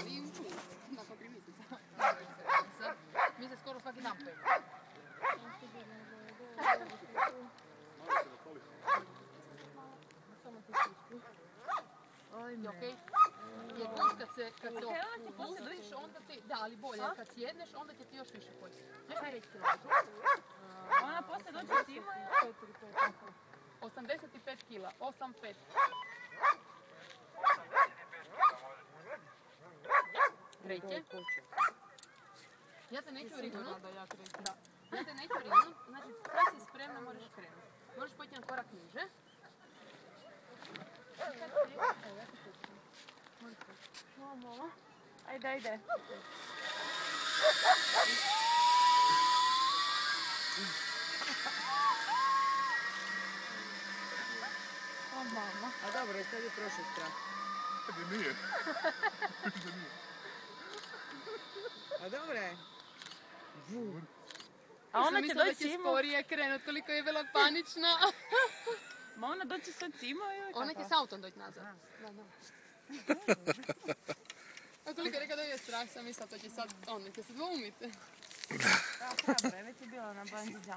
ali u nakon tri mjeseca. Mi se skoro svaki dan pevamo. Oj, Je ne. okej? Jer znaš kad se, kad se ti opustiš, onda ti, da, ali bolje, kad sjedneš, onda će ti još više. Još mi reći Ona poslije dođe zima i... 85 kila, 85. Третє. Я те не тюріну. Я те не тюріну. Значить, пресі спрямно можеш крем. Можеш потім корак ниже. Мамо. Айде, айде. О, мама. А добре, я тобі прошу страх. Не міє. Не міє. A ona će mislila da doći će sporije krenut, koliko je bila panična. Ma ona doći sad zimu ili Ona će s autom doći nazad. Da, da. A koliko je rekao da je strah, sam mislila to će sad, on će se dvoumiti. Da, hrabra je, već je bila na bungee